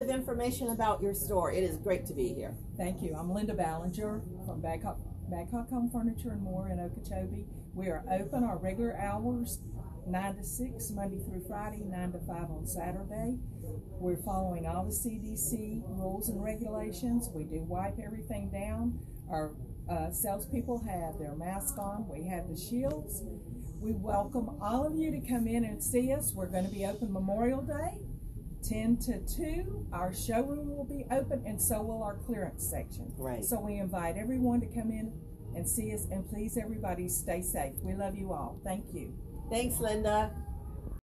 of information about your store. It is great to be here. Thank you. I'm Linda Ballinger from Badcock, Badcock Home Furniture and More in Okeechobee. We are open our regular hours, 9 to 6, Monday through Friday, 9 to 5 on Saturday. We're following all the CDC rules and regulations. We do wipe everything down. Our uh, salespeople have their mask on. We have the shields. We welcome all of you to come in and see us. We're going to be open Memorial Day, 10 to 2. Our showroom will be open, and so will our clearance section. Right. So we invite everyone to come in and see us, and please, everybody, stay safe. We love you all. Thank you. Thanks, Linda.